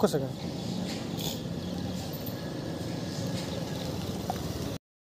खुश रहें